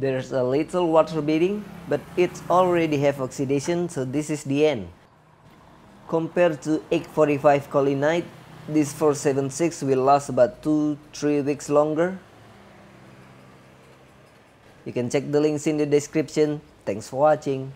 There's a little water beading, but it's already have oxidation, so this is the end. Compared to 845 Collinite, this 476 will last about 2-3 weeks longer. You can check the links in the description. Thanks for watching.